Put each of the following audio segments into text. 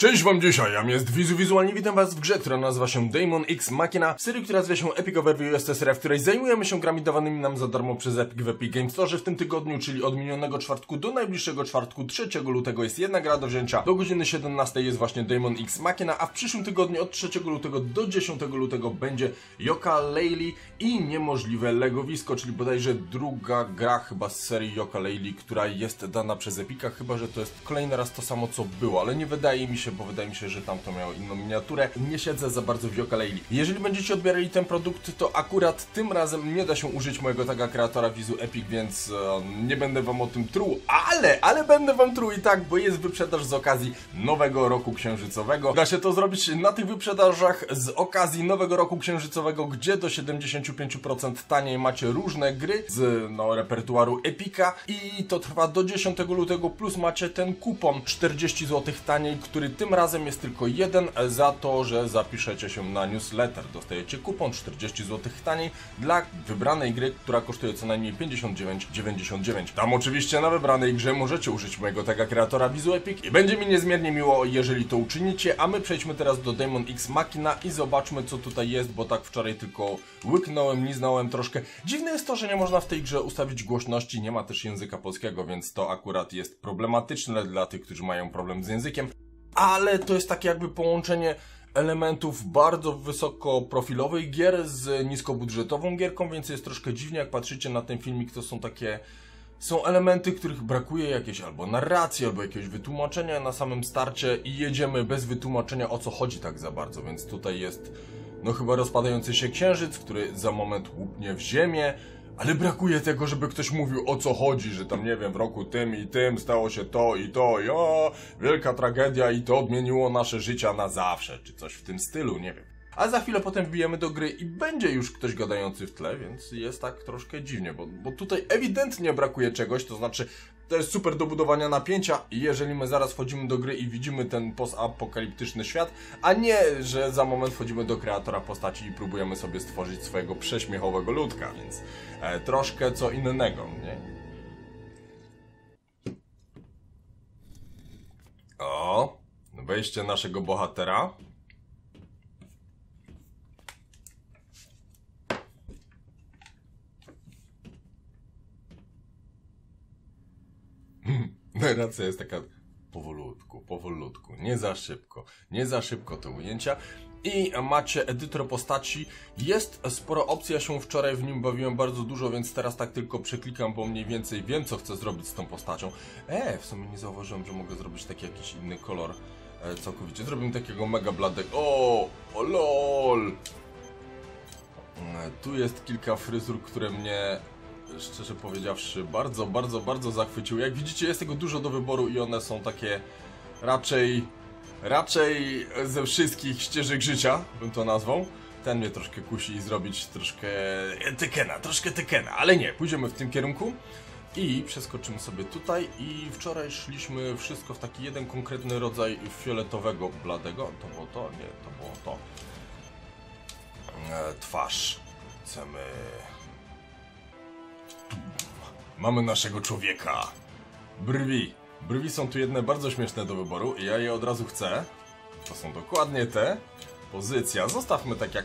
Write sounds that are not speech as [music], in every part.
Cześć wam dzisiaj, ja jest Wizu Wizualnie, witam was w grze, która nazywa się Demon X Machina, w serii, która nazywa się Epic Overview seria, w której zajmujemy się grami dawanymi nam za darmo przez Epic w Epic Games Store. W tym tygodniu, czyli od minionego czwartku do najbliższego czwartku, 3 lutego jest jedna gra do wzięcia, do godziny 17 jest właśnie Demon X Machina, a w przyszłym tygodniu od 3 lutego do 10 lutego będzie Yoka Laylee i Niemożliwe Legowisko, czyli bodajże druga gra chyba z serii Yoka Laylee, która jest dana przez Epica, chyba że to jest kolejny raz to samo co było, ale nie wydaje mi się, bo wydaje mi się, że tamto miało inną miniaturę. Nie siedzę za bardzo w Yooka-Laylee. Jeżeli będziecie odbierali ten produkt, to akurat tym razem nie da się użyć mojego taga kreatora Wizu Epic, więc e, nie będę wam o tym truł, ale, ale będę wam truł i tak, bo jest wyprzedaż z okazji nowego roku księżycowego. Da się to zrobić na tych wyprzedażach z okazji nowego roku księżycowego, gdzie do 75% taniej macie różne gry z no, repertuaru Epica i to trwa do 10 lutego, plus macie ten kupon 40 zł taniej, który tym razem jest tylko jeden za to, że zapiszecie się na newsletter. Dostajecie kupon 40 zł taniej dla wybranej gry, która kosztuje co najmniej 59,99. Tam oczywiście na wybranej grze możecie użyć mojego taga kreatora Vizu Epic i będzie mi niezmiernie miło, jeżeli to uczynicie, a my przejdźmy teraz do Demon X Machina i zobaczmy co tutaj jest, bo tak wczoraj tylko łyknąłem, liznąłem troszkę. Dziwne jest to, że nie można w tej grze ustawić głośności, nie ma też języka polskiego, więc to akurat jest problematyczne dla tych, którzy mają problem z językiem ale to jest takie jakby połączenie elementów bardzo wysokoprofilowych gier z niskobudżetową gierką, więc jest troszkę dziwnie, jak patrzycie na ten filmik, to są takie... Są elementy, których brakuje jakiejś albo narracji, albo jakiegoś wytłumaczenia na samym starcie i jedziemy bez wytłumaczenia o co chodzi tak za bardzo, więc tutaj jest no chyba rozpadający się księżyc, który za moment łupnie w ziemię, ale brakuje tego, żeby ktoś mówił o co chodzi, że tam nie wiem, w roku tym i tym stało się to i to, i o, wielka tragedia i to odmieniło nasze życia na zawsze, czy coś w tym stylu, nie wiem. A za chwilę potem wbijemy do gry i będzie już ktoś gadający w tle, więc jest tak troszkę dziwnie, bo, bo tutaj ewidentnie brakuje czegoś, to znaczy to jest super do budowania napięcia jeżeli my zaraz wchodzimy do gry i widzimy ten postapokaliptyczny świat, a nie, że za moment wchodzimy do kreatora postaci i próbujemy sobie stworzyć swojego prześmiechowego ludka, więc e, troszkę co innego, nie? O, wejście naszego bohatera. Narracja jest taka powolutku, powolutku, nie za szybko, nie za szybko te ujęcia. I macie edytor postaci. Jest sporo opcji, ja się wczoraj w nim bawiłem bardzo dużo, więc teraz tak tylko przeklikam, bo mniej więcej wiem, co chcę zrobić z tą postacią. E, w sumie nie zauważyłem, że mogę zrobić taki jakiś inny kolor e, całkowicie. Zrobimy takiego mega bladego. O, o lol! E, tu jest kilka fryzur, które mnie szczerze powiedziawszy, bardzo, bardzo, bardzo zachwyciły. Jak widzicie, jest tego dużo do wyboru i one są takie raczej, raczej ze wszystkich ścieżek życia, bym to nazwał. Ten mnie troszkę kusi i zrobić troszkę tykena, troszkę tykena, ale nie, pójdziemy w tym kierunku. I przeskoczymy sobie tutaj i wczoraj szliśmy wszystko w taki jeden konkretny rodzaj fioletowego bladego. To było to? Nie, to było to. E, twarz. Chcemy Mamy naszego człowieka. Brwi. Brwi są tu jedne bardzo śmieszne do wyboru i ja je od razu chcę. To są dokładnie te. Pozycja. Zostawmy tak jak...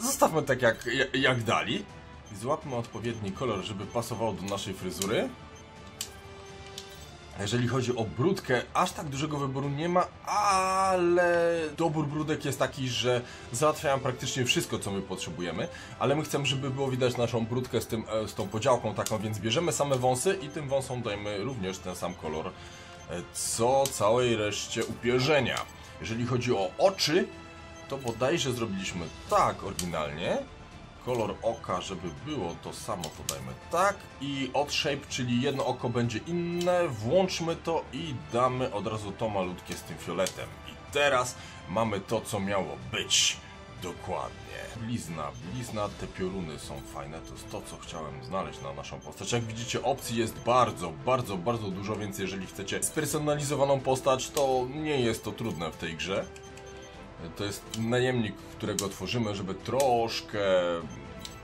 Zostawmy tak jak, jak dali. I złapmy odpowiedni kolor, żeby pasował do naszej fryzury. Jeżeli chodzi o brudkę, aż tak dużego wyboru nie ma, ale dobór brudek jest taki, że załatwiają praktycznie wszystko, co my potrzebujemy, ale my chcemy, żeby było widać naszą brudkę z, tym, e, z tą podziałką taką, więc bierzemy same wąsy i tym wąsom dajemy również ten sam kolor, e, co całej reszcie upierzenia. Jeżeli chodzi o oczy, to bodajże zrobiliśmy tak oryginalnie, kolor oka, żeby było to samo, to dajmy tak. I od shape, czyli jedno oko będzie inne, włączmy to i damy od razu to malutkie z tym fioletem. I teraz mamy to, co miało być. Dokładnie. Blizna, blizna, te pioruny są fajne, to jest to, co chciałem znaleźć na naszą postać. Jak widzicie, opcji jest bardzo, bardzo, bardzo dużo, więc jeżeli chcecie spersonalizowaną postać, to nie jest to trudne w tej grze. To jest najemnik, którego tworzymy, żeby troszkę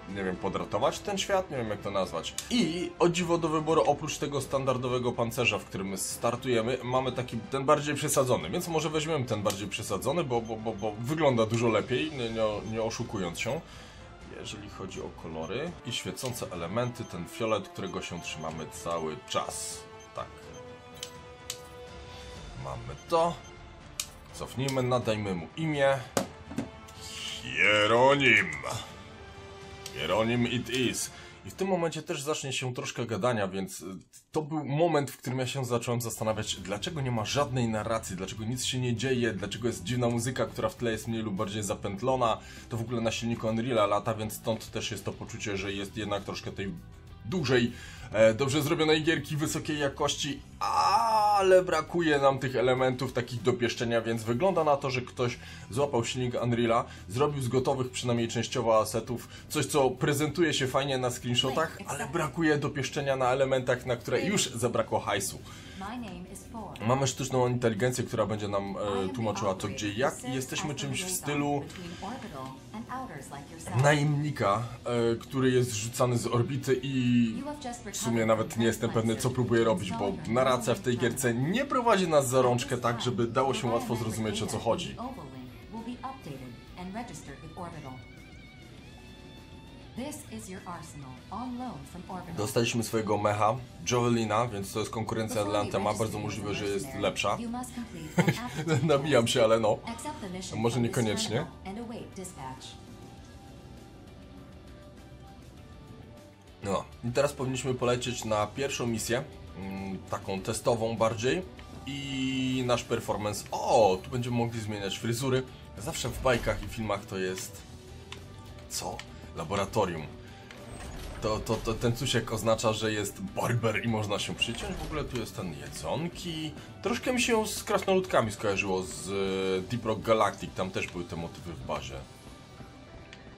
nie wiem, podratować ten świat, nie wiem jak to nazwać. I o dziwo do wyboru, oprócz tego standardowego pancerza, w którym startujemy, mamy taki, ten bardziej przesadzony, więc może weźmiemy ten bardziej przesadzony, bo, bo, bo, bo wygląda dużo lepiej, nie, nie, nie oszukując się. Jeżeli chodzi o kolory i świecące elementy, ten fiolet, którego się trzymamy cały czas. Tak. Mamy to. Cofnijmy, nadajmy mu imię. Hieronim. Hieronim it is. I w tym momencie też zacznie się troszkę gadania, więc y, to był moment, w którym ja się zacząłem zastanawiać, dlaczego nie ma żadnej narracji, dlaczego nic się nie dzieje, dlaczego jest dziwna muzyka, która w tle jest mniej lub bardziej zapętlona. To w ogóle na silniku Unreal'a lata, więc stąd też jest to poczucie, że jest jednak troszkę tej dużej, e, dobrze zrobionej gierki wysokiej jakości, ale brakuje nam tych elementów takich do pieszczenia, więc wygląda na to, że ktoś złapał silnik Unreal'a, zrobił z gotowych przynajmniej częściowo asetów coś, co prezentuje się fajnie na screenshotach, ale brakuje do pieszczenia na elementach, na które już zabrakło hajsu. Mamy sztuczną inteligencję, która będzie nam e, tłumaczyła co gdzie i jak i jesteśmy czymś w stylu najemnika, e, który jest rzucany z orbity i w sumie nawet nie jestem pewny co próbuję robić, bo narracja w tej gierce nie prowadzi nas za rączkę tak, żeby dało się łatwo zrozumieć o co chodzi. Dostaliśmy swojego mecha, Joelina, więc to jest konkurencja dla Antema, bardzo możliwe, że jest lepsza. [laughs] Nabijam się, ale no. Może niekoniecznie. No, i teraz powinniśmy polecieć na pierwszą misję, mm, taką testową bardziej. I nasz performance. O, tu będziemy mogli zmieniać fryzury. Zawsze w bajkach i filmach to jest. Co? Laboratorium. To, to, to ten cusiek oznacza, że jest barber i można się przyciąć. W ogóle tu jest ten jedzonki. Troszkę mi się z krasnoludkami skojarzyło z e, Deep Rock Galactic. Tam też były te motywy w bazie.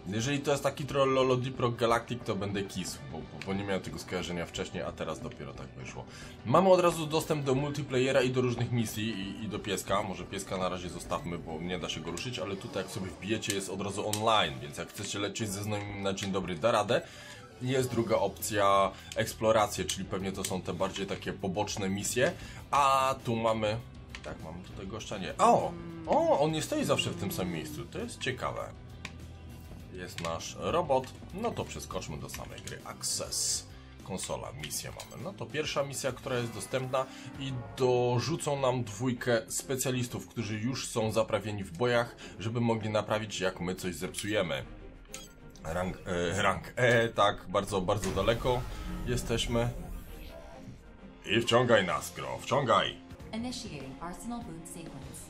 Jeżeli to jest taki troll Lolo Galactic, to będę kisł, bo, bo, bo nie miałem tego skojarzenia wcześniej, a teraz dopiero tak wyszło. Mamy od razu dostęp do multiplayera i do różnych misji i, i do pieska. Może pieska na razie zostawmy, bo nie da się go ruszyć, ale tutaj jak sobie wbijecie jest od razu online, więc jak chcecie lecieć ze znajomymi na dzień dobry da radę. Jest druga opcja eksploracje, czyli pewnie to są te bardziej takie poboczne misje, a tu mamy... Tak, mamy tutaj gościa, nie. O! O, on nie stoi zawsze w tym samym miejscu, to jest ciekawe jest nasz robot, no to przeskoczmy do samej gry. Access. Konsola, misja mamy. No to pierwsza misja, która jest dostępna i dorzucą nam dwójkę specjalistów, którzy już są zaprawieni w bojach, żeby mogli naprawić jak my coś zepsujemy. Rank, e, E, tak, bardzo, bardzo daleko jesteśmy. I wciągaj nas, gro, wciągaj. Initiating Arsenal boot sequence.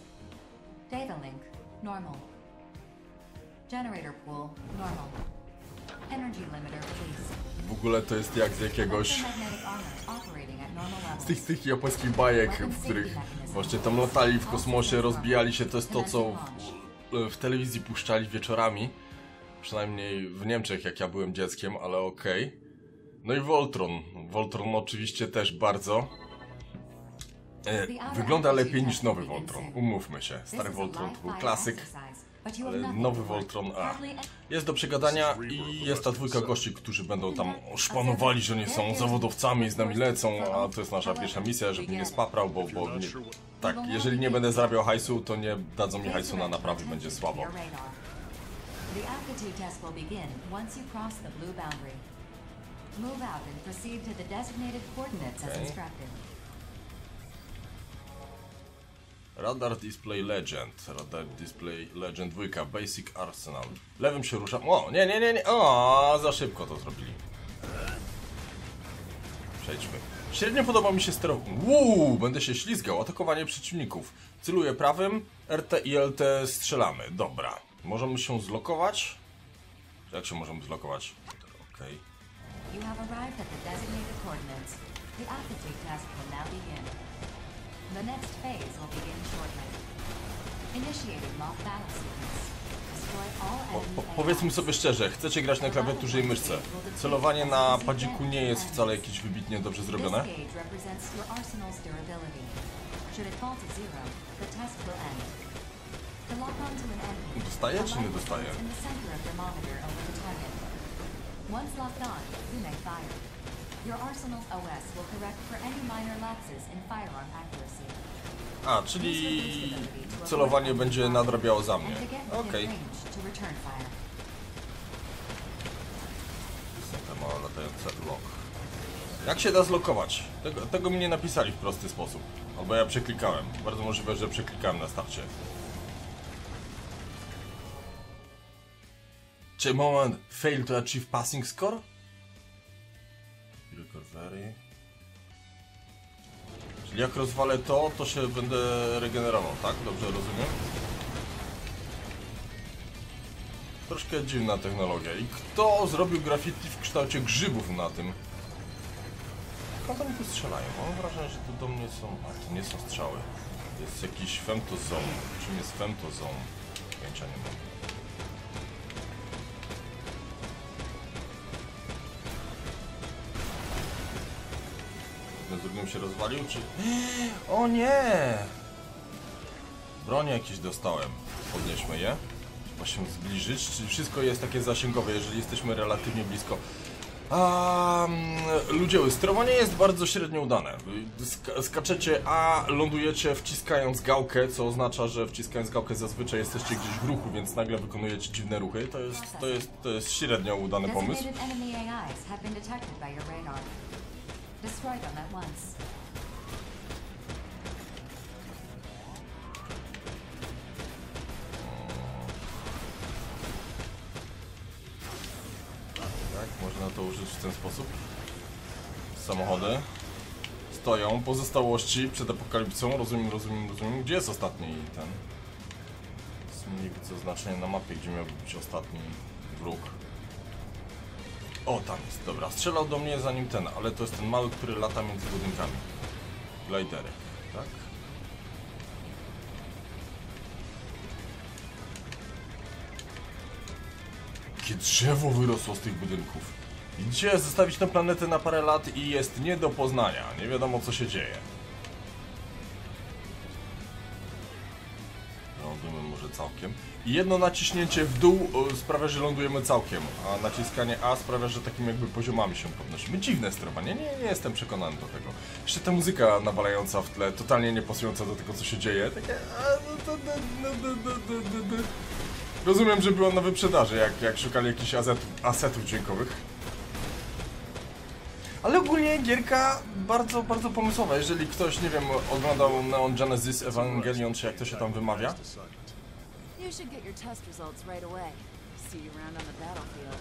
Data link, normal. Generator pool, normal. Energy limiter, please. W ogóle to jest jak z jakiegoś... At normal z tych, tych japońskich bajek, w których właśnie tam latali w kosmosie, rozbijali się, to jest to, co w, w telewizji puszczali wieczorami. Przynajmniej w Niemczech, jak ja byłem dzieckiem, ale okej. No i Voltron. Voltron oczywiście też bardzo. E, wygląda lepiej niż nowy Voltron, umówmy się. Stary Voltron to był klasyk, nowy Voltron, a. Jest do przegadania i jest ta dwójka gości, którzy będą tam szpanowali, że nie są zawodowcami, z nami lecą, a to jest nasza pierwsza misja, żeby mnie nie spaprał, bo, bo nie, tak, jeżeli nie będę zarabiał hajsu, to nie dadzą mi hajsu na naprawy, będzie słabo. The aptitude test will begin once you cross the blue boundary. Move out and proceed to the designated coordinates as Okay. instructed. Radar Display Legend, Radar Display Legend 2, Basic Arsenal. Lewym się ruszam. O, nie, nie, nie, nie. O, za szybko to zrobili. Przejdźmy. Średnio podoba mi się sterowanie. Uuu, będę się ślizgał. Atakowanie przeciwników. Celuję prawym, RT i LT strzelamy. Dobra. Możemy się zlokować. Jak się możemy zlokować? Okej. At the next phase will begin shortly. Initiating mock battle sequence. Po, po, powiedzmy sobie szczerze, chcecie grać na klawiaturze i myszce. Celowanie na padziku nie jest wcale jakieś wybitnie dobrze zrobione. Dostaje czy nie dostaje? Once locked on, you may fire. Your arsenal's OS will correct for any minor lapses in firearm accuracy. A, czyli celowanie będzie nadrabiało za mnie. Okej. fire. Te małe latające lock. Jak się da zlokować? Tego, tego mi nie napisali w prosty sposób. Albo ja przeklikałem. Bardzo możliwe, że przeklikałem na starcie. Czy moment fail to achieve passing score? Czyli jak rozwalę to, to się będę regenerował, tak? Dobrze rozumiem? Troszkę dziwna technologia. I kto zrobił graffiti w kształcie grzybów na tym? Skąd oni tu strzelają? Mam wrażenie, że to do mnie są... A, to nie są strzały. Jest jakiś femtozone. Czym jest femtozone? Pojęcia nie mam. Drugim się rozwalił, czy... O nie! Broń jakieś dostałem. Podnieśmy je. Trzeba się zbliżyć. Czy wszystko jest takie zasięgowe, jeżeli jesteśmy relatywnie blisko? A, ludzie, sterowanie jest bardzo średnio udane. Sk skaczecie, a lądujecie wciskając gałkę, co oznacza, że wciskając gałkę zazwyczaj jesteście gdzieś w ruchu, więc nagle wykonujecie dziwne ruchy. To jest, to jest, to jest średnio udany pomysł. Destroy them at once. Tak, można to użyć w ten sposób. Samochody stoją, pozostałości przed apokalipsą, rozumiem, rozumiem, rozumiem. Gdzie jest ostatni ten? Nie widzę znaczenia na mapie, gdzie miał być ostatni wróg. O, tam jest, dobra. Strzelał do mnie zanim ten, ale to jest ten mały, który lata między budynkami. Glidery, tak? Jakie drzewo wyrosło z tych budynków. Widzicie, zostawić tę planetę na parę lat i jest nie do poznania. Nie wiadomo co się dzieje. Całkiem. I jedno naciśnięcie w dół e, sprawia, że lądujemy całkiem, a naciskanie A sprawia, że takimi jakby poziomami się podnosimy. Dziwne sterowanie, nie, nie jestem przekonany do tego. Jeszcze ta muzyka nawalająca w tle, totalnie nie pasująca do tego, co się dzieje. Takie... Rozumiem, że była na wyprzedaży, jak, jak szukali jakichś asetów, asetów dźwiękowych. Ale ogólnie gierka bardzo, bardzo pomysłowa. Jeżeli ktoś, nie wiem, oglądał Neon Genesis Evangelion, czy jak to się tam wymawia, You should get your test results right away. See you around on the battlefield.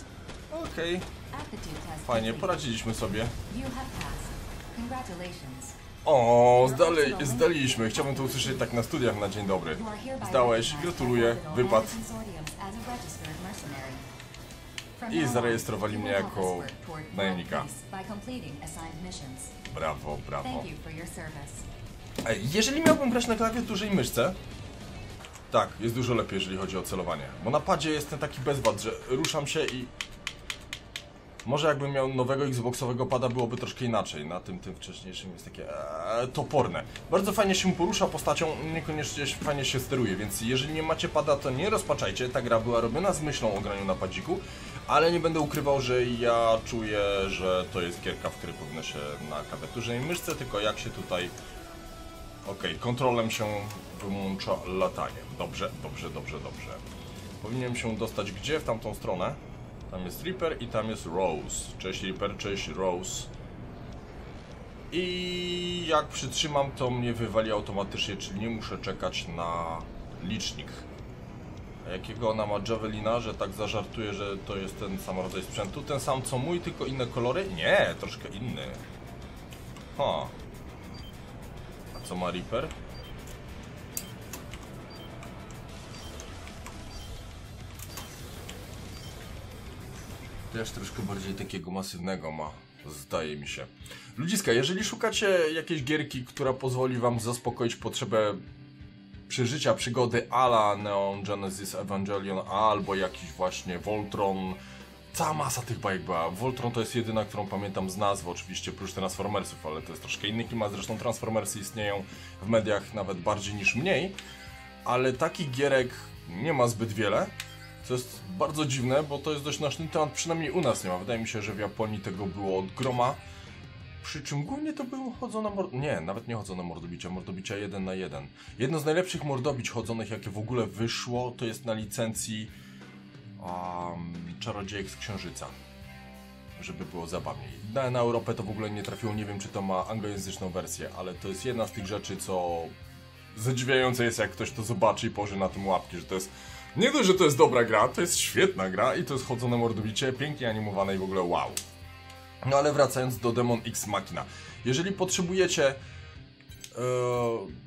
okej, test fajnie, poradziliśmy sobie. O, zdali, zdaliśmy. Chciałbym to usłyszeć tak na studiach na dzień dobry. Zdałeś, gratuluję, wypad. I zarejestrowali mnie jako najemnika. Brawo, brawo. Jeżeli miałbym grać na klawiaturze i myszce, tak, jest dużo lepiej, jeżeli chodzi o celowanie. Bo na padzie jest ten taki bezwad, że ruszam się i... Może jakbym miał nowego Xboxowego pada, byłoby troszkę inaczej. Na tym, tym wcześniejszym jest takie ee, toporne. Bardzo fajnie się porusza postacią, niekoniecznie fajnie się steruje, więc jeżeli nie macie pada, to nie rozpaczajcie. Ta gra była robiona z myślą o graniu na padziku, ale nie będę ukrywał, że ja czuję, że to jest gierka, w której powinno się na klawiaturze i myszce, tylko jak się tutaj Okej, kontrolem się wyłącza latanie. Dobrze, dobrze, dobrze, dobrze. Powinienem się dostać gdzie? W tamtą stronę. Tam jest Reaper i tam jest Rose. Cześć Reaper, cześć Rose. I jak przytrzymam, to mnie wywali automatycznie, czyli nie muszę czekać na licznik. A jakiego ona ma Javelina, że tak zażartuje, że to jest ten sam rodzaj sprzętu? Ten sam co mój, tylko inne kolory? Nie, troszkę inny. Ha. A co ma Reaper? Też troszkę bardziej takiego masywnego ma, zdaje mi się. Ludziska, jeżeli szukacie jakiejś gierki, która pozwoli wam zaspokoić potrzebę przeżycia przygody ala Neon Genesis Evangelion albo jakiś właśnie Voltron. Cała masa tych bajek była. Voltron to jest jedyna, którą pamiętam z nazwy, oczywiście, prócz Transformersów, ale to jest troszkę inny klimat. Zresztą Transformersy istnieją w mediach nawet bardziej niż mniej, ale takich gierek nie ma zbyt wiele. Co jest bardzo dziwne, bo to jest dość naszny temat, przynajmniej u nas nie ma. Wydaje mi się, że w Japonii tego było od groma. Przy czym głównie to było chodzone mord... Nie, nawet nie chodzone mordobicia, mordobicia 1 na 1. Jedno z najlepszych mordobić chodzonych, jakie w ogóle wyszło, to jest na licencji um, Czarodziejek z Księżyca. Żeby było zabawniej. Na, na Europę to w ogóle nie trafiło, nie wiem czy to ma anglojęzyczną wersję, ale to jest jedna z tych rzeczy, co zadziwiające jest, jak ktoś to zobaczy i położy na tym łapki, że to jest nie dość, że to jest dobra gra, to jest świetna gra i to jest chodzone mordobicie, pięknie animowane i w ogóle wow. No ale wracając do Demon X Machina. Jeżeli potrzebujecie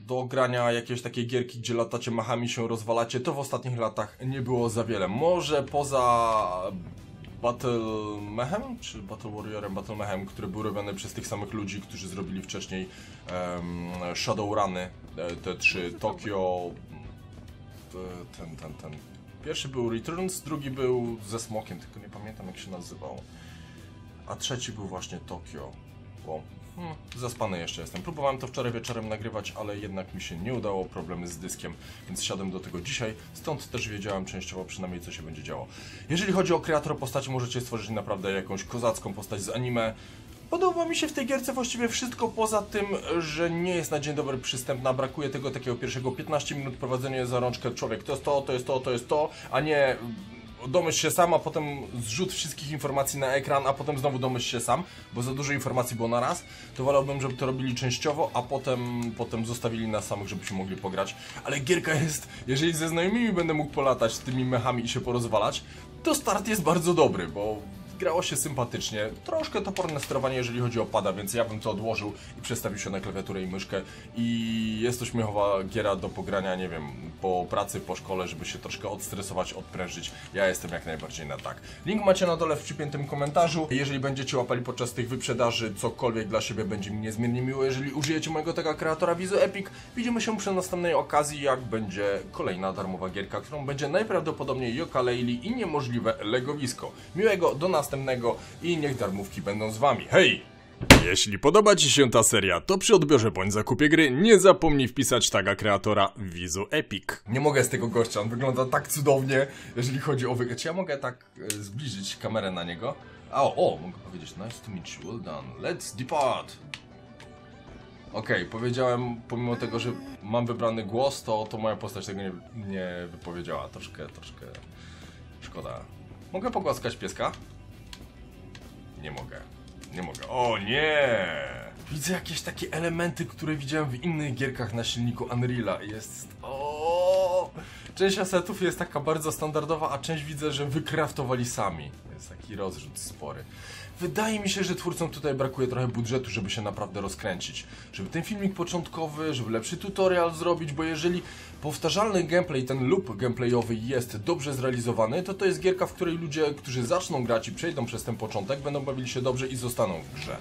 do grania jakiejś takiej gierki, gdzie latacie machami się rozwalacie, to w ostatnich latach nie było za wiele. Może poza Battle Mehem, czy Battle Warriorem Battle Mehem, który był robiony przez tych samych ludzi, którzy zrobili wcześniej um, Shadowruny, e, te trzy Tokio, e, ten, ten, ten. Pierwszy był Returns, drugi był ze Smokiem, tylko nie pamiętam jak się nazywał. A trzeci był właśnie Tokio. Bo hmm, zaspany jeszcze jestem. Próbowałem to wczoraj wieczorem nagrywać, ale jednak mi się nie udało, problemy z dyskiem, więc siadłem do tego dzisiaj, stąd też wiedziałem częściowo przynajmniej co się będzie działo. Jeżeli chodzi o kreator postaci, możecie stworzyć naprawdę jakąś kozacką postać z anime. Podoba mi się w tej gierce właściwie wszystko poza tym, że nie jest na dzień dobry przystępna, brakuje tego takiego pierwszego 15 minut prowadzenia za rączkę człowiek, to jest to, to jest to, to jest to, a nie domyśl się sam, a potem zrzut wszystkich informacji na ekran, a potem znowu domyśl się sam, bo za dużo informacji było na raz, to wolałbym, żeby to robili częściowo, a potem, potem zostawili nas samych, żebyśmy mogli pograć. Ale gierka jest, jeżeli ze znajomymi będę mógł polatać tymi mechami i się porozwalać, to start jest bardzo dobry, bo grało się sympatycznie. Troszkę toporne sterowanie, jeżeli chodzi o pada, więc ja bym to odłożył i przestawił się na klawiaturę i myszkę. I jest to śmiechowa giera do pogrania, nie wiem, po pracy, po szkole, żeby się troszkę odstresować, odprężyć. Ja jestem jak najbardziej na tak. Link macie na dole w przypiętym komentarzu. Jeżeli będziecie łapali podczas tych wyprzedaży cokolwiek dla siebie, będzie mi niezmiernie miło. Jeżeli użyjecie mojego tego kreatora Vizu Epic, widzimy się przy następnej okazji, jak będzie kolejna darmowa gierka, którą będzie najprawdopodobniej Yooka-Laylee i niemożliwe legowisko. Miłego, do następnego i niech darmówki będą z wami. Hej! Jeśli podoba Ci się ta seria, to przy odbiorze bądź zakupie gry nie zapomnij wpisać taga kreatora Vizu Epic. Nie mogę z tego gościa, on wygląda tak cudownie, jeżeli chodzi o wygląd. Czy ja mogę tak e, zbliżyć kamerę na niego? A, o, o, mogę powiedzieć, nice to meet you, well done, let's depart. Okej, powiedziałem, pomimo tego, że mam wybrany głos, to, to moja postać tego nie, nie wypowiedziała. Troszkę, troszkę szkoda. Mogę pogłaskać pieska? Nie mogę. Nie mogę. O nie! Widzę jakieś takie elementy, które widziałem w innych gierkach na silniku Unreal'a. Jest. O! Część asetów jest taka bardzo standardowa, a część widzę, że wykraftowali sami. Jest taki rozrzut spory. Wydaje mi się, że twórcom tutaj brakuje trochę budżetu, żeby się naprawdę rozkręcić. Żeby ten filmik początkowy, żeby lepszy tutorial zrobić, bo jeżeli powtarzalny gameplay, ten loop gameplayowy jest dobrze zrealizowany, to to jest gierka, w której ludzie, którzy zaczną grać i przejdą przez ten początek, będą bawili się dobrze i zostaną w grze.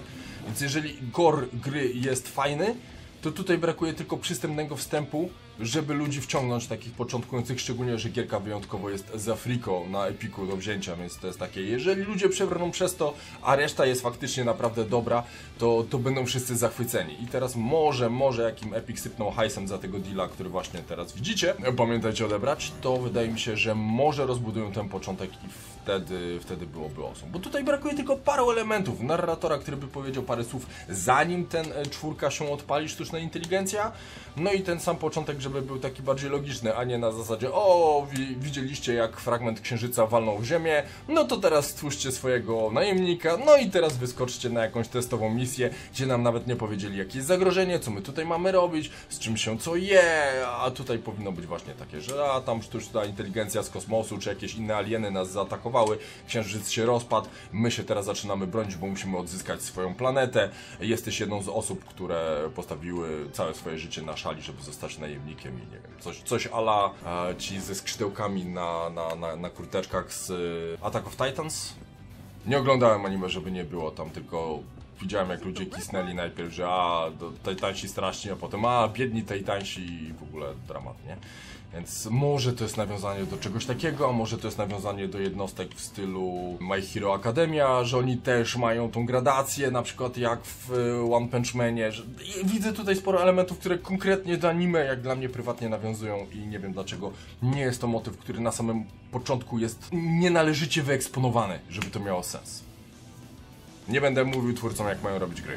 Więc jeżeli core gry jest fajny, to tutaj brakuje tylko przystępnego wstępu, żeby ludzi wciągnąć takich początkujących, szczególnie, że gierka wyjątkowo jest za friko na Epiku do wzięcia, więc to jest takie, jeżeli ludzie przebrną przez to, a reszta jest faktycznie naprawdę dobra, to, to będą wszyscy zachwyceni. I teraz może, może jakim Epic sypnął hajsem za tego deala, który właśnie teraz widzicie, pamiętajcie odebrać, to wydaje mi się, że może rozbudują ten początek i wtedy, wtedy byłoby osób. Bo tutaj brakuje tylko paru elementów. Narratora, który by powiedział parę słów, zanim ten e, czwórka się odpali, sztuczna inteligencja, no i ten sam początek, żeby był taki bardziej logiczny, a nie na zasadzie o, wi widzieliście jak fragment księżyca walnął w ziemię, no to teraz stwórzcie swojego najemnika, no i teraz wyskoczcie na jakąś testową misję, gdzie nam nawet nie powiedzieli jakie jest zagrożenie, co my tutaj mamy robić, z czym się co je, a tutaj powinno być właśnie takie, że a tam sztuczna inteligencja z kosmosu, czy jakieś inne alieny nas zaatakowały, księżyc się rozpadł, my się teraz zaczynamy bronić, bo musimy odzyskać swoją planetę, jesteś jedną z osób, które postawiły całe swoje życie na szali, żeby zostać najemnikiem i nie wiem, coś, coś ala e, ci ze skrzydełkami na, na, na, na kurteczkach z e, Attack of Titans. Nie oglądałem anime, żeby nie było tam, tylko widziałem jak ludzie kisnęli najpierw, że a, tej strasznie, a potem a, biedni tej tańsi i w ogóle dramat, nie? Więc może to jest nawiązanie do czegoś takiego, a może to jest nawiązanie do jednostek w stylu My Hero Academia, że oni też mają tą gradację, na przykład jak w y, One Punch Manie. Widzę tutaj sporo elementów, które konkretnie do anime, jak dla mnie prywatnie nawiązują i nie wiem dlaczego nie jest to motyw, który na samym początku jest nienależycie wyeksponowany, żeby to miało sens. Nie będę mówił twórcom, jak mają robić gry.